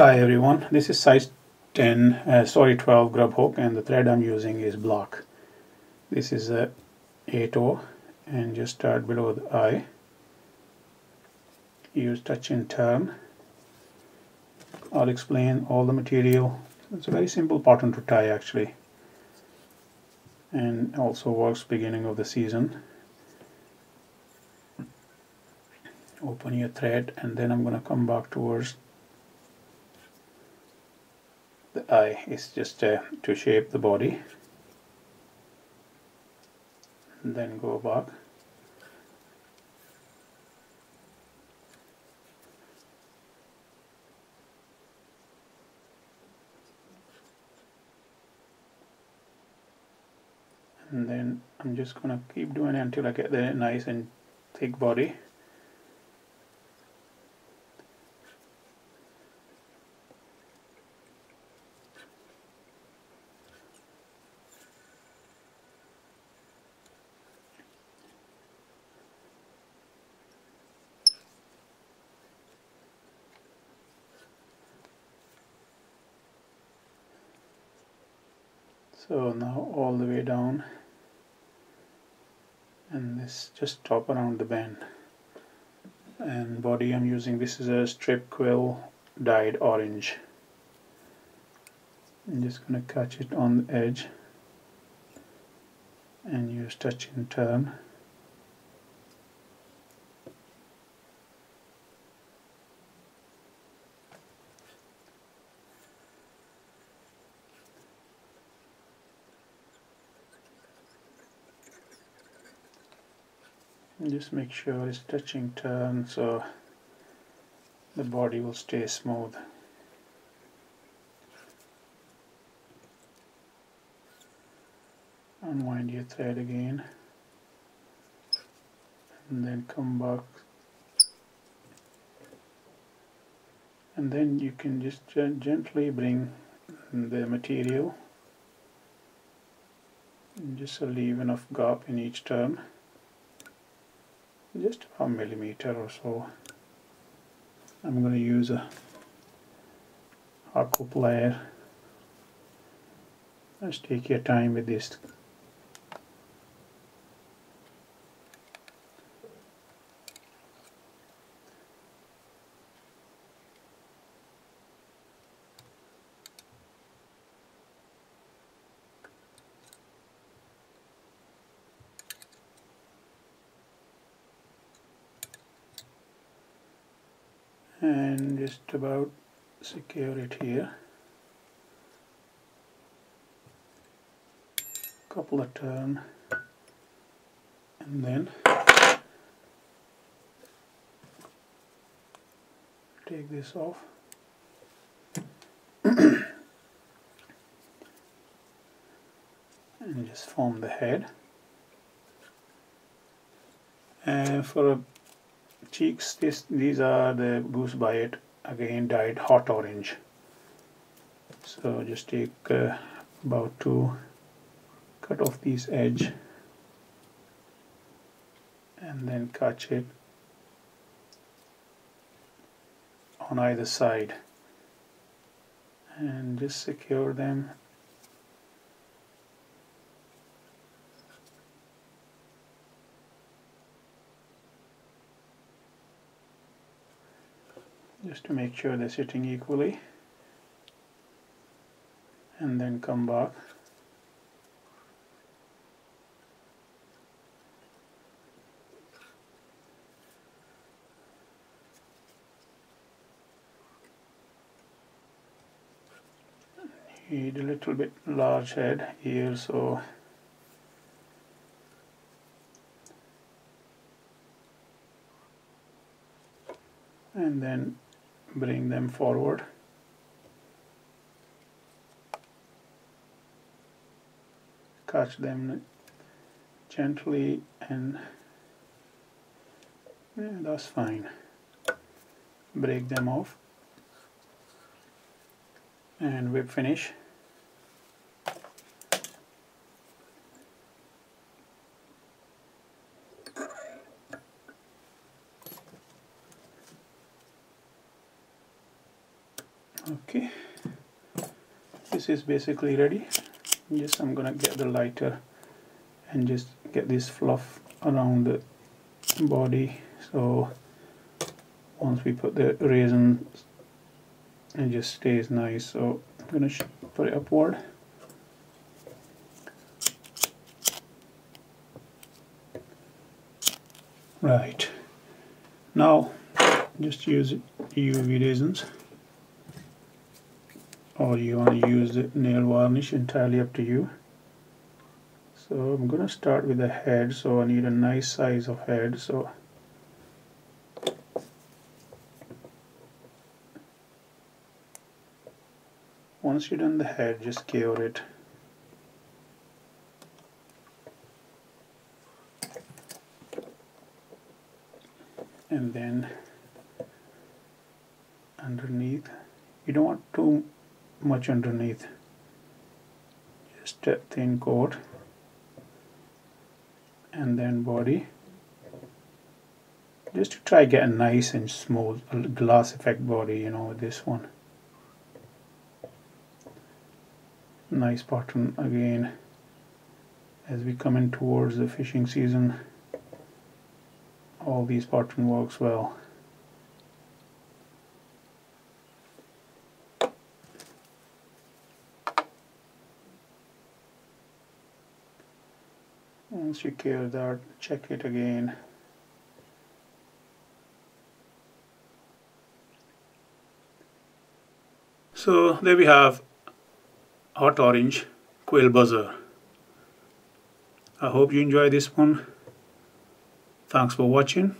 Hi everyone, this is size 10, uh, sorry 12 grub hook and the thread I'm using is block. This is a 8-0 and just start below the eye. Use touch and turn. I'll explain all the material. It's a very simple pattern to tie actually and also works beginning of the season. Open your thread and then I'm going to come back towards the eye is just uh, to shape the body and then go back. And then I'm just gonna keep doing it until I get the nice and thick body so now all the way down. And this just top around the bend. And body I'm using this is a strip quill dyed orange. I'm just going to catch it on the edge. And use touch and turn just make sure it's touching turn so the body will stay smooth. Unwind your thread again. And then come back. And then you can just gently bring the material. And just leave enough gap in each turn just a millimeter or so. I'm going to use a hackle plier. Just take your time with this. And just about secure it here. Couple of turn. And then take this off. And just form the head. And for a cheeks this these are the goose biot again dyed hot orange. So just take uh, about two cut off this edge and then catch it on either side. And just secure them just to make sure they're sitting equally. And then come back. Need a little bit large head here so and then bring them forward. Catch them gently and yeah, that's fine. Break them off. And whip finish okay. This is basically ready. Just I'm gonna get the lighter and just get this fluff around the body. So once we put the resins it just stays nice. So I'm gonna put it upward. Right. Now just use UV resins or you want to use the nail varnish entirely up to you. So I'm gonna start with the head so I need a nice size of head so. Once you've done the head just cure it. And then underneath you don't want too much underneath. Just a thin coat. And then body. Just to try get a nice and smooth glass effect body you know with this one. Nice pattern again. As we come in towards the fishing season all these pattern works well clear that check it again. So there we have hot orange quill buzzer. I hope you enjoy this one. Thanks for watching